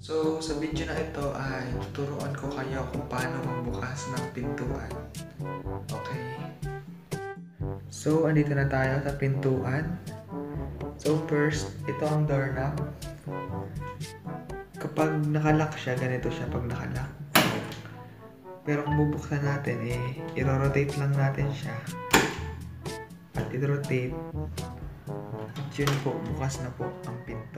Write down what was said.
So, sa video na ito ay tuturuan ko kayo kung paano magbukas ng pintuan. Okay. So, andito na tayo sa pintuan. So, first, ito ang doorknob. Kapag nakalock siya, ganito siya pag nakalock. Pero kung bubuksan natin, eh, i-rotate lang natin siya. At i-rotate. At yun po, bukas na po ang pintuan.